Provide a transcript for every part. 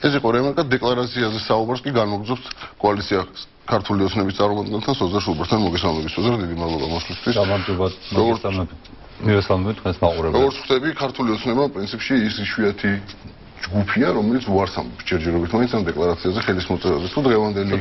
ეს იყო რემარკა დეკლარაციაზე საუბარს კი განმოგზობს კოალიცია ქართული ოცნების წარმომადგენელთან 27-დან მოგესალმების უზარ დიდი მადლობა მოსვლისთვის. გამარჯობა. როგორც მივესალმებით თქვენს მაყურებელს. როგორც ხვდები, ქართული ოცნება პრინციპში ის იშვიათი ჯგუფია, რომელიც უარს ამბობს ჯერჯერობით მაინც ამ декларაციაზე ხელისმოწერაზე. თუ დღევანდელი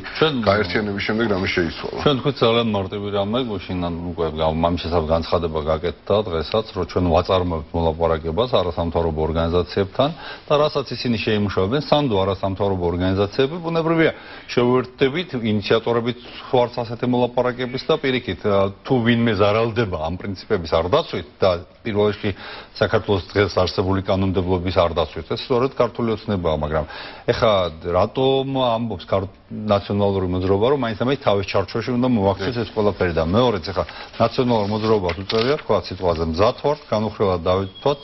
გაერთიანების შემდეგ რამე შეიცვალა. ჩვენ თქვით ძალიან მარტივი რამე, გუშინან უკვე მამშესავ განცხადება გაკეთდა დღესაც, რომ ჩვენ ვაწარმოებთ მოლაპარაკებას არასამთავრობო ორგანიზაციებთან და რასაც ისინი შეიმუშავებენ, სანდო არასამთავრობო ორგანიზაციები, ბუნებრივია, შევერთდებით ინიციატორებით თვარს ასეთი მოლაპარაკების და პირიქით, თუ ვინმე ზარალდება ამ პრინციპების არ დაცვით და პირველ რიგში საქართველოს დღეს არსებული კანონმდებლობის არ დაცვით, ეს სწორედ უბრალოდ ქართული ოცნებაა, მაგრამ ეხა რატომ ამბობს ნაციონალური მოძრაობა, რომ მაინც ამას თავის ჩარჩოში უნდა მოახდეს ეს ყველაფერი და მეორეც ეხა ნაციონალურ მოძრაობას უწევია თქვა სიტყვაზე მზად ვარ, განუხრელად დავითვათ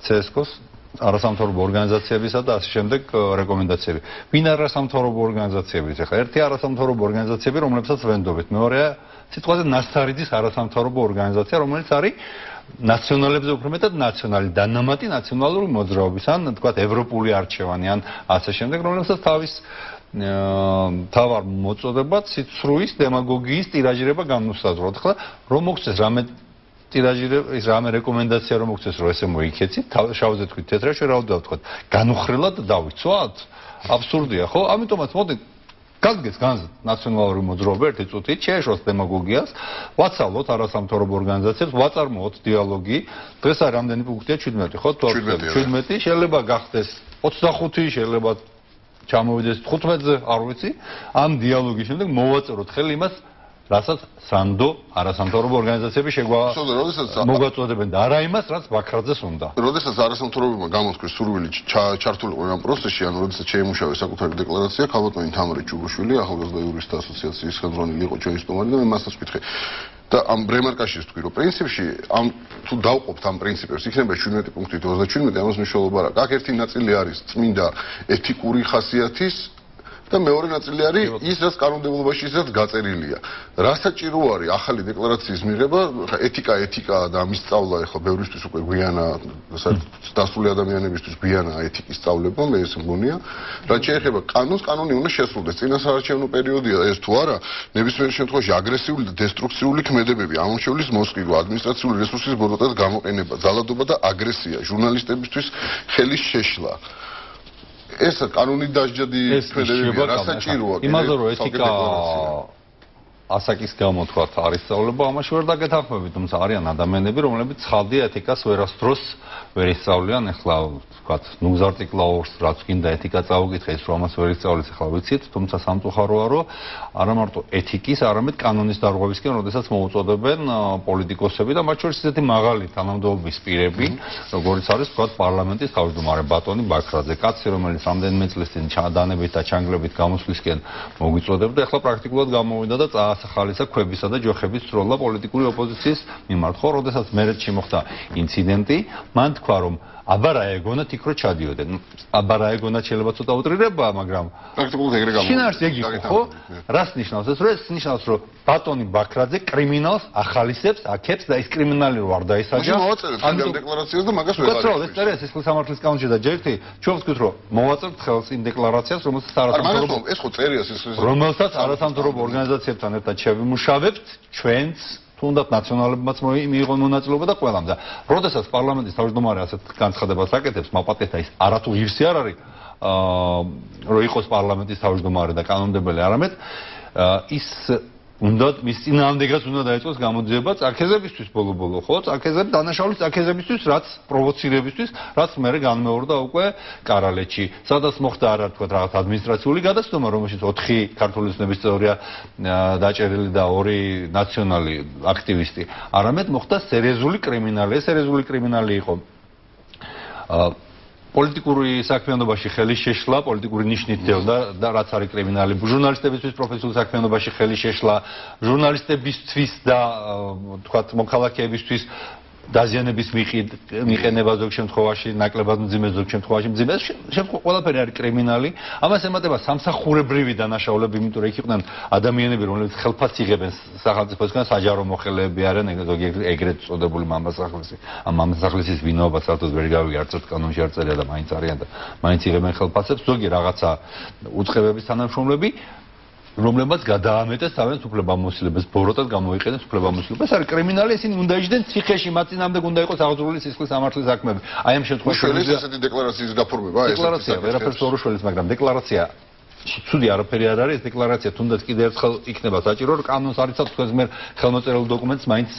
CSKO-ს არასამთავრობო ორგანიზაციებისა და ასე შემდეგ რეკომენდაციები. ვინ არასამთავრობო ორგანიზაციები? ეხლა ერთი არასამთავრობო ორგანიზაციები, რომლებსაც ვენდობთ. მეორეა სიტყვაზე ნასთარიძის არასამთავრობო ორგანიზაცია, რომელიც არის ნაციონალებზე უფრო მეტად ნაციონალი დანამატი ნაციონალური მოძრაობის ან თქვა ევროპული არჩევანი ან ასე შემდეგ რომელსაც თავის თავარ მოწოდებად ციცრუის დემაგოგიის ტირაჟირება განუსაზღვროთ ხო რომ მოხდეს რამე ტირაჟირება ის რამე რეკომენდაცია რომ მოხდეს რომ ესე მოიქეცით შავზე თქვით თეთრაში რა უნდა ვთქვა განუხრელად დავიცვათ. აბსურდია ხო? ამიტომაც მოდი გაგდეს განს ნაციონალური მოძრაობა ერთი წუთით შეეშოს დემაგოგიას ვაცალოთ არასამთავრობო ორგანიზაციებს ვაწარმოოთ დიალოგი. დღეს არ რამდენი პუნქტია? 17 ხო? 17 შეიძლება გახდეს 25 შეიძლება ჩამოვიდეს 15-ზე არ ვიცი. ამ დიალოგის შემდეგ მოვაწეროთ. ხელი იმას რასაც სანდო არასამთავრობო ორგანიზაციები შეგვა მოგვაწოდებენ და არა იმას რაც ბაქრაძეს უნდა. როდესაც არასამთავრობოებმა გამოთქვეს სურვილი ჩართულიყო ამ პროცესში, ანუ როდესაც შეიმუშავეს საკუთარი დეკლარაცია, ქალბატონი თამარი ჩუბუშვილი, ახალგაზრდა იურისტთა ასოციაციის ხელმძღვანელი იყო ჩვენი სტუმარი და მე მასაც ვკითხე და ამ ბრემარკაში ვთქვი, რომ პრინციპში ამ თუ დავყოფთ ამ პრინციპებს, იქნება 17 პუნქტით 27, ამას მნიშვნელობა რა. აქ ერთი ნაწილი არის წმინდა ეთიკური ხასიათის და მეორე ნაწილი არის ის რაც კანონმდებლობაში ისაც გაწერილია. რა საჭირო არის ახალი დეკლარაციის მიღება? ხა ეთიკა ეთიკაა და ამის სწავლა ეხლა ბევრისთვის უკვე გვიანა დასული ადამიანებისთვის გვიანა ეთიკის სწავლება, მე ეს მგონია. რაც შეეხება კანონს, კანონი უნდა შესრულდეს. წინასაარჩევნო პერიოდია ეს თუ არა, ნებისმიერ შემთხვევაში აგრესიული და დესტრუქციული ქმედებები, ამორჩევლის მოსყიდვა, ადმინისტრაციული რესურსის ბოროტად გამოყენება, ძალადობა და აგრესია, ჟურნალისტებისთვის ხელის შეშლა. ეს კანონი დაждადი ფედერაცია რა საჭიროა? იმაზე რომ ეთიკა ასაკის გამო თქვა არის სწავლება, ამაში ვერ დაგეთანხმები, თუმცა არიან ადამიანები, რომლებიც ხალდია ეთიკას ვერასდროს ვერ ისწავლიან, ახლა თქვა ნუგზარტიკლაურს რაც გინდა ეთიკა წაუგითხე ის რომ ამას ვერ ისწავლის, ახლა ვიცით, თუმცა სამწუხაროა რომ არა მარტო ეთიკის, არამედ კანონის დარღვევისკენ, როდესაც მოუწოდებენ პოლიტიკოსები და მათ შორის ისეთი მაღალი თანამდებობის პირები, როგორც არის თქვა პარლამენტის თავმჯდომარე ბატონი ბაქრაძე, კაცი, რომელიც რამდენიმე წლის წინ ჩადანებით და ჩანგლებით გამოსვლისკენ მოგვიწოდებდა, ახლა პრაქტიკულად გამოვიდა და წაა ახალისა ქვებისა და ჯოხების სროლა პოლიტიკური ოპოზიციის მიმართ. ხო, როდესაც მერეთში მოხდა ინციდენტი, მან თქვა რომ აბა რა ეგონა თიქრო ჩადიოდნენ. აბა რა ეგონა შეიძლება ცოტა უტრირება, მაგრამ პრაქტიკულად ეგრე გამოდის. შინაარსი ეგ იყო, ხო? რას ნიშნავს ეს? რომ ეს ნიშნავს, რომ ბატონი ბაქრაძე კრიმინალს ახალისებს, აქებს და ის კრიმინალი რო არ დაისაჯა. მოვაწერეთ ამ დეკლარაციას და მაგას ვეღარ. ხო, ეს წერია სისხლის სამართლის კანონში და ჯერთი, ჩვენ ვთქვით, რომ მოვაწერთ ხელს იმ დეკლარაციას, რომელსაც არასამთავრობო ეს ხო წერია სისხლის რომელსაც არასამთავრობო ორგანიზაციებთან ერთად შევიმუშავებთ ჩვენს თუნდაც ნაციონალებმაც მიიღონ მონაწილეობა და ყველამ და როდესაც პარლამენტის თავმჯდომარე ასეთ განცხადებას აკეთებს მაპატეთა ის არათუ ირსი არ არის აა რომ იყოს პარლამენტის თავმჯდომარე და კანონმდებელი არამედ ის უნდა მის წინააღმდეგაც უნდა დაიწყოს გამოძიება წაქეზებისთვის ბოლო-ბოლო ხო? წაქეზები დანაშაულის წაქეზებისთვის რაც პროვოცირებისთვის რაც მე განმეორდა უკვე კარალეთში სადაც მოხდა არა თქვა რაღაც ადმინისტრაციული გადაცნობა რომელშიც 4 ქართული ცნების წევრია დაჭერილი და 2 ნაციონალი აქტივისტი. არამედ მოხდა სერიოზული კრიმინალი. ეს სერიოზული კრიმინალი იყო პოლიტიკური საქმიანობაში ხელის შეშლა, პოლიტიკური ნიშნით და და რაც არის კრიმინალი, ჟურნალისტებისთვის პროფესიულ საქმიანობაში ხელის შეშლა, ჟურნალისტებისთვის და თქვათ მოქალაქეებისთვის დაზიანების მიყენება ზოგ შემთხვევაში, ნაკლებად მძიმე ზოგ შემთხვევაში მძიმე, შემთხვევა ყველაფერი არის კრიმინალი. ამას ემატება სამსახურებრივი დანაშაულები, იმიტომ რომ იქ იყვნენ ადამიანები, რომლებიც ხელფასს იღებენ სახელმწიფოსგან, საჯარო მოხელეები არიან, ზოგიერთი ეგრეთ წოდებული მამასახლისი. ამ მამასახლისის ვინაობა საერთოდ ვერ გავიგე, არც ერთ კანონში არ წერია და მაინც არიან და მაინც იღებენ ხელფასებს, ზოგი რაღაცა უწყებების თანამშრომლები რომლებმაც გადაამეტეს თავის უფლებამოსილებას, ბოროტად გამოიყენეს უფლებამოსილებას. არის კრიმინალი, ისინი უნდა იჯდნენ ციხეში, მათ წინამდე უნდა იყოს აღძრული სისხლის სამართლის საქმეები. აი ამ შემთხვევაში შველის ესეთი დეკლარაციის გაფორმება, ეს დეკლარაცია ვერაფერს ორუშველის, მაგრამ დეკლარაცია ცუდი არაფერი არ არის, ეს დეკლარაცია თუნდაც კიდევ ერთხელ იქნება საჭირო, რომ კანონს არ იცავთ თქვენს მიერ ხელმოწერილ დოკუმენტს მაინც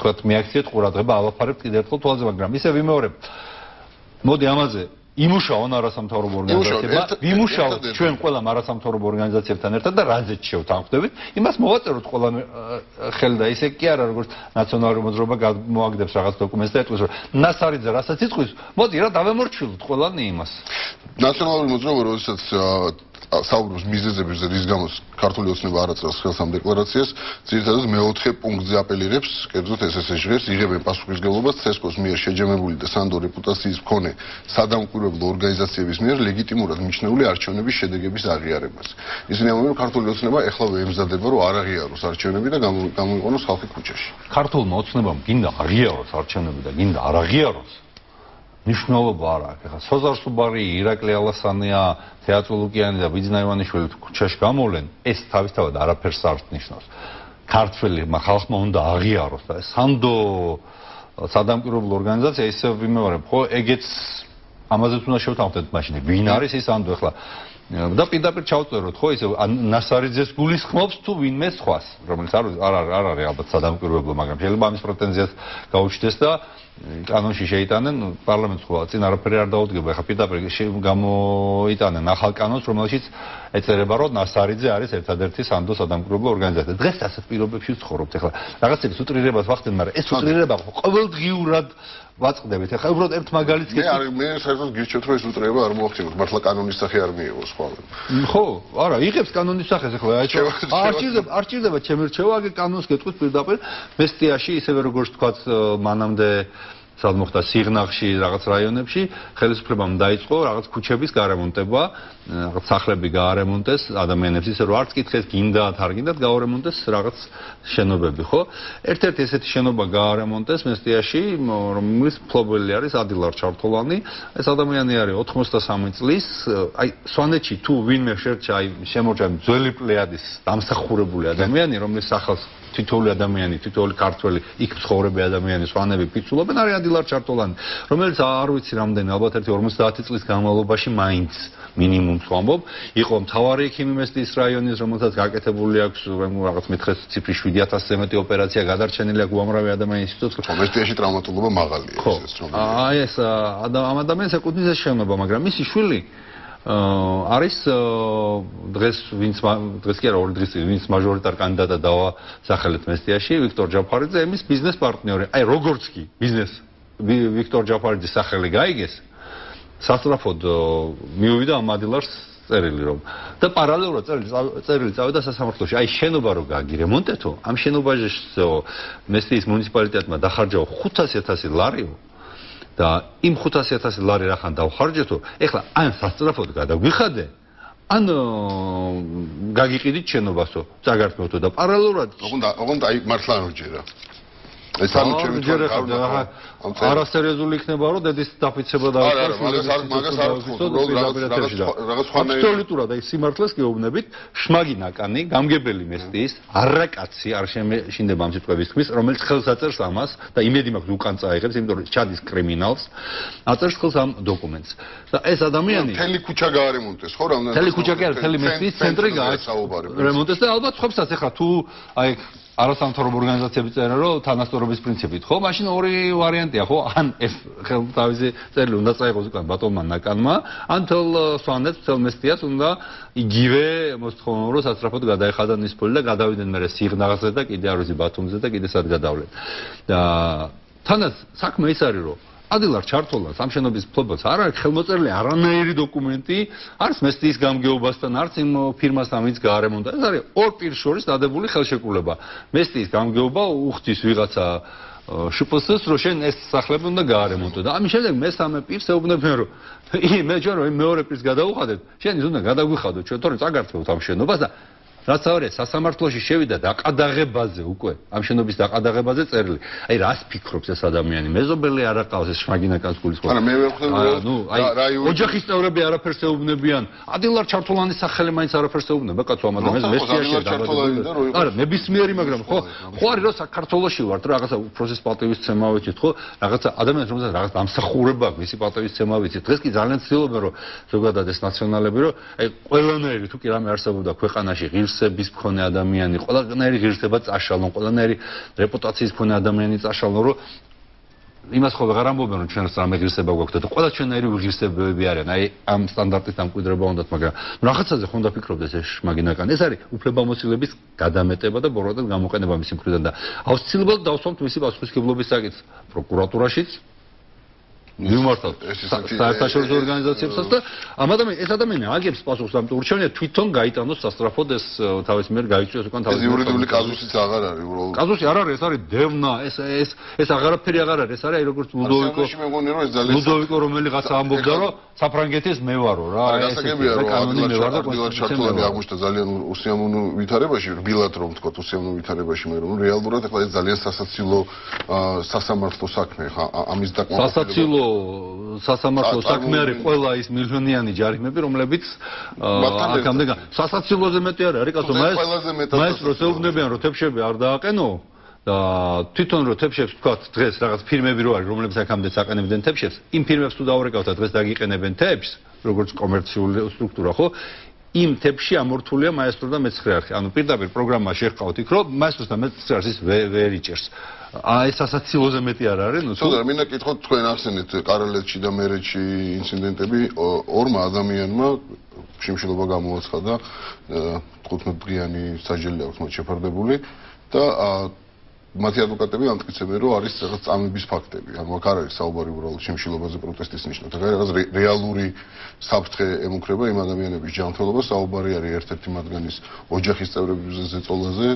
თქვათ მეაქციეთ ყურადღება ავაფარებთ კიდევ ერთხელ თვალზე, მაგრამ ისე ვიმეორებ. მოდი ამაზე იმუშაონ არასამთავრობო ორგანიზაციებმა, ვიმუშაოთ ჩვენ ყველა არასამთავრობო ორგანიზაციებთან ერთად და რაზეც შევთანხმდებით, იმას მოვაწეროთ ყველა ხელ და ისე კი არა როგორც ნაციონალური მოძრაობა მოაგდებს რაღაც დოკუმენტს და ეტყვის რომ ნასარიძე რასაც იწვის, მოდი რა დავემორჩილოთ ყველანი იმას. ნაციონალური მოძრაობა როდესაც საუბრობს მიზეზებზე, რის გამოც ქართული ოცნება არაცხელს ხელს ამ დეკლარაციას, ძირითადად მეოთხე პუნქტზე აპელირებს, კერძოდ SSSR-ს იღებენ პასუხისგებლობას ცესკოს მიერ შეჯამებული და სანდო რეპუტაციის მქონე სადამკვირვებლო ორგანიზაციების მიერ ლეგიტიმურად მიჩნეული არჩევნების შედეგების აღიარებას. ისინი ამბობენ, ქართული ოცნება ეხლავე ემზადება, რომ არ აღიაროს არჩევნები და გამოიყენოს ხალხი ქუჩაში. ქართულმა ოცნებამ გინდა აღიაროს არჩევნები და გინდა არ აღიაროს ნიშნულობა არ აქვს. ეხლა სოზარ სუბარი, ირაკლი ალასანია, თეატრო ლუკიანი და ბიძნა ივანიშვილი ქუჩაში გამოვლენ, ეს თავისთავად არაფერს არ ნიშნავს. ქართველი ხალხმა უნდა აღიაროს და სანდო სადამკვირვებლო ორგანიზაცია ისე ვიმეორებ, ხო, ეგეც ამაზეც უნდა შევთანხმდეთ მაშინ. ვინ არის ეს სანდო ეხლა? და პირდაპირ ჩავწეროთ ხო ისე ნასარიძეს გულისხმობს თუ ვინმე სხვას რომელიც არ არ არ არის ალბათ სადამკვირვებლო მაგრამ შეიძლება ამის პრეტენზიას გაუჩნდეს და კანონში შეიტანენ პარლამენტს ხო წინ არაფერი არ დაუდგება ხა პირდაპირ გამოიტანენ ახალ კანონს რომელშიც ეწერება რომ ნასარიძე არის ერთადერთი სანდო სადამკვირვებლო ორგანიზაცია. დღეს ასეთ პირობებში ვცხოვრობთ ახლა რაღაცების უტრირებას ვახდენ მაგრამ ეს უტრირება ყოველდღიურად ვაწყდებით. ახლა უბრალოდ ერთ მაგალითს გეტყვი მე არ მე საერთოდ გირჩევთ რომ ეს უტრირება არ მოახდინოს. მართლა კანონის სახე არ მიიღოს ხო ხო არა იღებს კანონის სახეს ახლა აი არ ჭირდება არ ჭირდება ჩემი რჩევა აგე კანონს გეტყვით პირდაპირ. მესტიაში ისევე როგორც თქვა მანამდე სად მოხდა სიღნაღში რაღაც რაიონებში ხელისუფლებამ დაიწყო რაღაც ქუჩების გარემონტება რაღაც სახლები გაარემონტეს ადამიანებს ისე რომ არც კითხეს გინდა არ გინდათ გაარემონტეს რაღაც შენობები ხო? ერთ-ერთი ესეთი შენობა გაარემონტეს მესტიაში რომლის ფლობელი არის ადილარ ჩართოლანი. ეს ადამიანი არის 83 წლის აი სვანეთში თუ ვინმე შერჩა აი შემორჩა ძველი პლეადის დამსახურებული ადამიანი რომლის სახელს თითოეული ადამიანი, თითოეული ქართველი, იქ ცხოვრები ადამიანი, სვანები პიცულობენ, არის ადილარ ჩარტოლანი, რომელიც არ ვიცი რამდენი, ალბათ ერთი 50 წლის განმავლობაში მაინც მინიმუმს ვამბობ, იყო მთავარი ექიმი მესტის რაიონის, რომელსაც გაკეთებული აქვს რაღაც მითხეს ციფრი 7000-ზე მეტი ოპერაცია გადარჩენილი აქვს უამრავი ადამიანის სიცოცხლე. მესტიაში ტრავმატოლოგია მაღალია ეს რომ. აი ეს ამ ადამიანს ეკუთვნის ეს შენობა, მაგრამ მისი შვილი არის დღეს ვინც დღეს კი არა ორი დღის წინ ვინც მაჟორიტარ კანდიდატა დავასახელეთ მესტიაში ვიქტორ ჯაფარიძე ემის ბიზნეს პარტნიორი. აი როგორც კი ბიზნეს. ვიქტორ ჯაფარიძის სახელი გაიგეს სასწრაფოდ მიუვიდა ამ ადილარს წერილი რომ. და პარალელურად წერილი წერილი წავიდა სასამართლოში. აი შენობა რო გაგირემონტეთო ამ შენობაში მესტიის მუნიციპალიტეტმა დახარჯაო 500000 ლარიო და იმ 500000 ლარი რახან დავხარჯეთო, ეხლა ან სასწრაფოდ გადაგვიხადე, ან გაგიყიდით შენობასო, წაგართმევთო და პარალელურად ოღონდ ოღონდ აი მართლა არ ჯერა. ეს ამ ჩემი თვალს არასერიოზული იქნება რომ დედის დაფიცება და არა არა მაგას არ მაგას არ რაღაც რაღაც ხანე აბსოლუტურად აი სიმართლეს გეუბნებით შმაგი ნაკანი გამგებელი მესტის არაკაცი არ შემეშინდება ამ სიტყვების თქმის რომელიც ხელს აწერს ამას და იმედი მაქვს უკან წაიღებს იმიტომ რომ ჩადის კრიმინალს აწერს ხელს ამ დოკუმენტს. და ეს ადამიანი თელი ქუჩა გაარემონტეს ხო რამდენი თელი ქუჩა კი არა თელი მესტის ცენტრი გაარემონტეს და ალბათ ხვებსაც ეხლა თუ აი არასამთავრობო ორგანიზაციები წერენ რომ თანასწორობის პრინციპით. ხო მაშინ ორი ვარიანტია ხო? ან ეს ხელთავისი წერილი უნდა წაიღოს უკან ბატონმა ნაკანმა ან თელ სვანეთს თელ მესტიას უნდა იგივე მოსთხოვნა რომ სასწრაფოდ გადაეხადან ის ფული და გადავიდნენ მერე სიღნაღზე და კიდე არ ვიცი ბათუმზე და კიდე სად გადავლენ და თანაც საქმე ის არის რომ ადილარ ჩართულას ამ შენობის ფლობელს არ არის ხელმოწერილი არანაირი დოკუმენტი არც მესტიის გამგეობასთან არც იმ ფირმასთან ვინც გაარემონტა. ეს არის ორ პირ შორის დადებული ხელშეკრულება. მესტიის გამგეობა უხდის ვიღაცა შპს-ს რო შენ ეს სახლები უნდა გაარემონტო. და ამის შემდეგ მესამე პირს ეუბნებიან რომ მე ჩვენ რომ მეორე პირს გადავუხადებ შენ ის უნდა გადაგვიხადო ჩვენ თორემ წაგართვევთ ამ შენობას და რაც არის სასამართლოში შევიდა დაყადაღებაზე უკვე ამ შენობის დაყადაღებაზე წერილი. აი რას ფიქრობს ეს ადამიანი? მეზობელი არ აყავს ეს შმაგინაკანს გულის ხო არა მე ვერ ხვდები ნუ აი ოჯახის წევრები არაფერს ეუბნებიან ადილარ ჩართულანის სახელი მაინც არაფერს ეუბნება კაცო ამ ადამიანს ვესტიაში დაბადებული არა ნებისმიერი მაგრამ ხო ხო არის რომ საქართველოში ვართ რა რაღაცა პროცეს პატივისცემა ვიცით ხო? რაღაცა ადამიანს რომელსაც რაღაც ამსახურება მისი პატივისცემა ვიცით. დღეს კი ძალიან ცდილობენ რომ ზოგადად ეს ნაციონალები რომ აი ყველანაირი თუ კი რამე არსებობდა ქვეყანაში ღირს ღირსების მქონე ადამიანი, ყველანაირი ღირსება წაშალონ, ყველანაირი რეპუტაციის მქონე ადამიანი წაშალონ, რომ იმას ხო ვეღარ ამბობენ რომ ჩვენს რამე ღირსება გვაქვს და ყველა ჩვენაირი ღირსებები არიან. აი ამ სტანდარტის დამკვიდრება უნდათ, მაგრამ რაღაცაზე ხომ დაფიქრობდეს ეს მაგინაკან. ეს არის უფლებამოსილების გადამეტება და ბოროტად გამოყენება მისი მხრიდან და აუცილებლად დავსვამთ მისი პასუხისმგებლობის საკითხს პროკურატურაშიც, მიმართოთ საერთაშორისო ორგანიზაციებსაც და ამ ადამიანს ეს ადამიანი აგებს პასუხს ამ ურჩევნია თვითონ გაიტანოს სასტრაფოდ ეს თავის მიერ გაიწვიოს უკან თავის იურიდიული კაზუსიც აღარ არის უბრალოდ. კაზუსი არ არის ეს არის დევნა ეს ეს ეს აღარაფერი აღარ არის ეს არის როგორც ლუდოვიკო ლუდოვიკო რომელიღაცა ამბობდა რომ საფრანგეთის მე ვარო რა ეს კანონი მე ვარ და კონსტიტუცია აღმოჩნდა ძალიან უსიამოვნო ვითარებაში რბილად რომ ვთქვა უსიამოვნო ვითარებაში მე რომ რეალურად ახლა ეს ძალიან სასაცილო სასამართლო საქმე ხა ამის დაკმაყოფილება სასაცილო სასამართლო საქმე არის ყველა ის მილიონიანი ჯარიმები რომლებიც აქამდე სასაცილოზე მეტი არ არის. კაცო მაეს მაესტროს ეუბნებიან რომ თებშები არ დააყენო და თვითონ რო თებშებს თქვა დღეს რაღაც ფირმები რო არის რომლებიც აქამდე საყენებდნენ თებშებს იმ ფირმებს თუ დაურეკავთ და დღეს დაგიყენებენ თებს როგორც კომერციული სტრუქტურა ხო იმ თებში ამორთულია მაესტრო და მეცხრე არხი. ანუ პირდაპირ პროგრამაში ერყავთ იქ, რომ მაესტროს და მეცხრე არხის ვერ იჭერს. აი ეს ასაცილოზე მეტი არ არის, ნუ თუ და მინდა კითხოთ თქვენ ახსენეთ კარალეთში და მერეთში ინციდენტები ორმა ადამიანმა შიმშილობა გამოაცხადა 15 დღიანი საჯელი აქვს მათ შეფარდებული და მათი ადვოკატები ამტკიცებენ რომ არის რაღაც წამების ფაქტები. ანუ აქ არ არის საუბარი უბრალოდ შიმშილობაზე პროტესტის ნიშნად. აქ არის რაღაც რეალური საფრთხე ემუქრება იმ ადამიანების ჯანმრთელობას. საუბარი არის ერთ-ერთი მათგანის ოჯახის წევრების ზეწოლაზე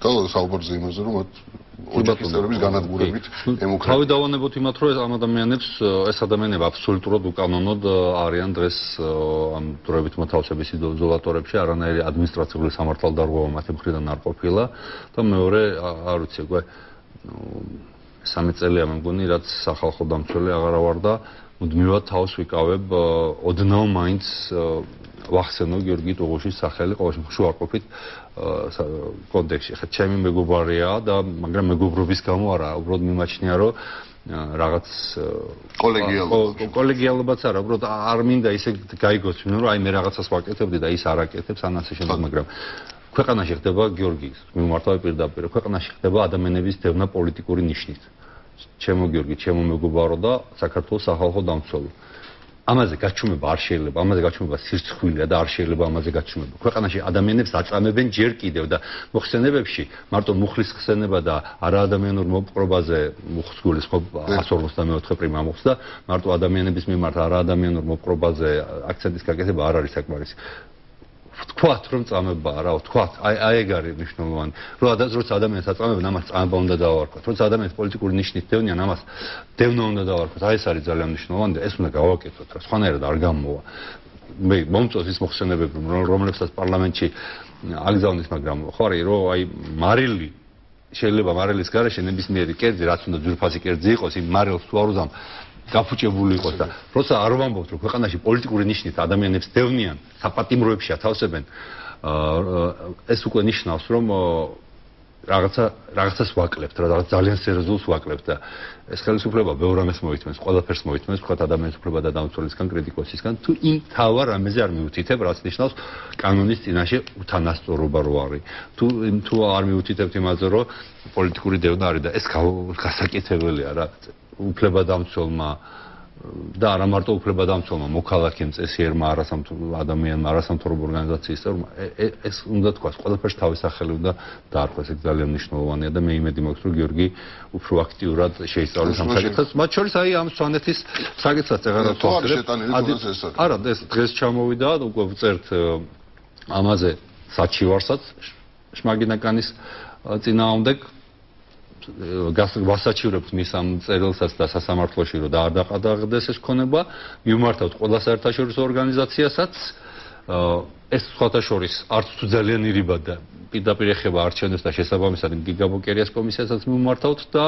და საუბარზე იმაზე რომ მათ ოჯახის წევრების განადგურებით ემუქრება. თავი დავანებოთ იმათ რომ ამ ადამიანებს ეს ადამიანები აბსოლუტურად უკანონოდ არიან დღეს ამ დროებით მოთავსების იზოლატორებში არანაირი ადმინისტრაციული სამართალდარღვევა მათი მხრიდან არ ყოფილა და მეორე არ ვიცი უკვე სამი წელია მე მგონი რაც სახალხო დამცველი აღარა ვარ და მუდმივად თავს ვიკავებ ოდნავ მაინც ვახსენო გიორგი ტუღუშის სახელი ყოველ შემთხვევაში ვარყოფით კონტექსტში. ხა ჩემი მეგობარია და მაგრამ მეგობრობის გამო არა, უბრალოდ მიმაჩნია რომ რაღაც კოლეგიალობა კოლეგიალობაც არა, უბრალოდ არ მინდა ისე გაიგოს, რომ აი მე რაღაცას ვაკეთებდი და ის არ აკეთებს ანასე შემდეგ, მაგრამ ქვეყანაში ხდება გიორგის მიმართავი პირდაპირ, ქვეყანაში ხდება ადამიანების დევნა პოლიტიკური ნიშნით. ჩემო გიორგი, ჩემო მეგობარო და საქართველოს სახალხო დამცველი. ამაზე გაჩუმება არ შეიძლება, ამაზე გაჩუმება სირცხვილია და არ შეიძლება ამაზე გაჩუმება. ქვეყანაში ადამიანებს აწამებენ ჯერ კიდევ და მოხსენებებში მარტო მუხლის ხსენება და არა ადამიანურ მოპყრობაზე მუხსგულის ხო 154 პრიმა მოხსდა, მარტო ადამიანების მიმართ არა ადამიანურ მოპყრობაზე აქცენტის გაკეთება არ არის საკმარისი. ვთქვათ რომ წამება რა ვთქვათ აი აი ეგ არის მნიშვნელოვანი. რომ ადას როცა ადამიანს აწამებენ ამას წამება უნდა დავარქვათ. როცა ადამიანს პოლიტიკური ნიშნით დევნიან ამას დევნა უნდა დავარქვათ. აი ეს არის ძალიან მნიშვნელოვანი და ეს უნდა გავაკეთოთ რა სხვანაირად არ გამოვა. მე მომწონს ის მოხსენებები რომლებსაც პარლამენტში აგზავნის მაგრამ ხო არის რომ აი მარილი შეიძლება მარილის garaშე ნებისმიერი კერძი რაც უნდა ძვირფასი კერძი იყოს იმ მარილს თუ არ უზამ გაფუჭებული იყოს და როცა არ ვამბობთ რომ ქვეყანაში პოლიტიკური ნიშნით ადამიანებს დევნიან საპატიმროებში ათავსებენ ეს უკვე ნიშნავს რომ რაღაცა რაღაცას ვაკლებთ რა რაღაც ძალიან სერიოზულს ვაკლებთ და ეს ხელისუფლება ბევრ ამას მოითმენს ყველაფერს მოითმენს თქვა ადამიანის უფლება და დამცველისგან კრიტიკოსისგან თუ იმ თავარ რამეზე არ მიუთითებ რაც ნიშნავს კანონის წინაშე უთანასწორობა რო არის. თუ თუ არ მიუთითებთ იმაზე რომ პოლიტიკური დევნა არის და ეს გასაკეთებელია რა უფლება დამცველმა და არა მარტო უფლება დამცველმა მოქალაქემ წესიერმა არასამთავრობო ადამიანმა არასამთავრობო ორგანიზაციის წევრმა ეს უნდა თქვას ყველაფერს თავის სახელი უნდა დაარქვეს ეს ძალიან მნიშვნელოვანია და მე იმედი მაქვს რომ გიორგი უფრო აქტიურად შეისწავლოს ამ საკითხს მათ შორის აი ამ სვანეთის საკითხსაც აღარა თქვა არა ეს დღეს ჩამოვიდა უკვე ვწერთ ამაზე საჩივარსაც შმაგინაკანის წინააღმდეგ გასაჩივრებთ მის ამ წერილსაც და სასამართლოში რომ დაარდაყადაღდეს ეს ქონება, მიმართავთ ყველა საერთაშორისო ორგანიზაციასაც. ეს სხვათა შორის არც თუ ძალიან ირიბად და პირდაპირ ეხება არჩევნებს და შესაბამისად გიგაბოკერიას კომისიასაც მიმართავთ და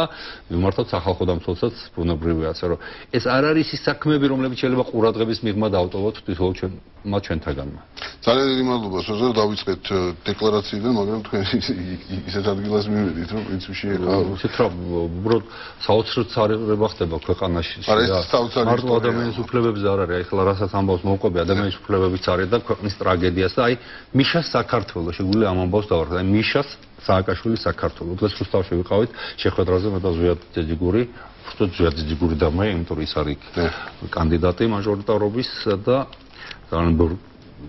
მიმართავთ სახალხო დამცველსაც ბუნებრივიაც რომ ეს არ არის ის საქმეები რომლებიც შეიძლება ყურადღების მიღმა დაავტოვოთ თვითონ ჩვენ მათ ჩვენთაგანმა ძალიან დიდი მადლობა სოზო დავიწყეთ დეკლარაციიდან მაგრამ თქვენ ისეთ ადგილას მივედით რომ პრინციპში ისეთ რა უბრალოდ საოცრად სარება ხდება ქვეყანაში მარტო ადამიანის უფლებებზე არ არის აი ხლა რასაც ამბავს მოყვები ადამიანის უფლებებიც არის და ქვეყნის ტრაგედიას და აი მიშას საქართველოს შეგვიძლია ამ ამბავს დავარქვა. აი მიშას სააკაშვილი საქართველოს. დღეს რუსთავში ვიყავით შეხვედრაზე მე და ზვიად ძეძიგური, უბრალოდ ზვიად ძეძიგური და მე, იმიტომ ის არის კანდიდატი მაჟორიტარობის და ძალიან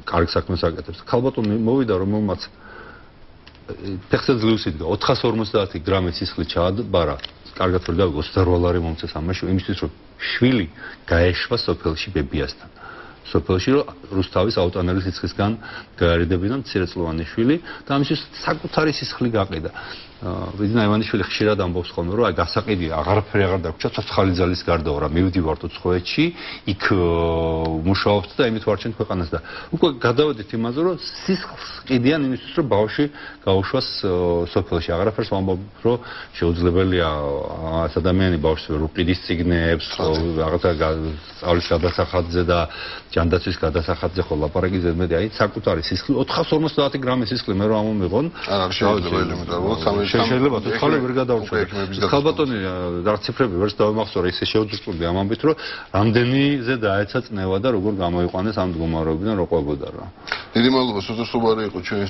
კარგ საქმეს აკეთებს. ქალბატონი მოვიდა რომ მომაც ფეხზე ძლივს იდგა 450 გრამი სისხლი ჩააბარა. კარგად ვერ გავიგო 28 დოლარი მომწეს ამაში იმისთვის რომ შვილი გაეშვა სოფელში ბებიასთან. სოფელში რომ რუსთავის აუტანელის სიცხისგან გაერიდებინა მცირეწლოვანი შვილი და ამის საკუთარი სისხლი გაყიდა. ვიძნა ივანიშვილი ხშირად ამბობს ხოლმე რომ აი გასაყიდია აღარაფერი აღარ დაგვრჩა ცოცხალი ძალის გარდაო რა მივდივართ უცხოეთში იქ მუშაობთ და იმით ვარჩენ ქვეყანას და უკვე გადავედით იმაზე რომ სისხლს ყიდიან იმისთვის რომ ბავშვი გაუშვას სოფელში. აღარაფერს ვამბობ რომ შეუძლებელია ეს ადამიანი ბავშვს ვერ უყიდის ციგნებს რაღაცა სწავლის გადასახადზე და ჯანდაცვის გადასახადზე ხო ლაპარაკი ზედმეტი. აი საკუთარი სისხლი 450 გრამის სისხლი მე რომ ამომიღონ არ არის შეუძლებელი მეტად რომ შეიძლება თუ ხალე ვერ გადაურჩა. ხალბატონი რა ციფრები ვერც დავამახსოვრე ისე შეუძლებელია ამ ამბით რომ რამდენიზე დაეცა წნევა და როგორ გამოიყვანეს ამ მდგომარეობიდან რო ყვებოდა რა. დიდი მადლობა სუზო სუბარი იყო ჩვენი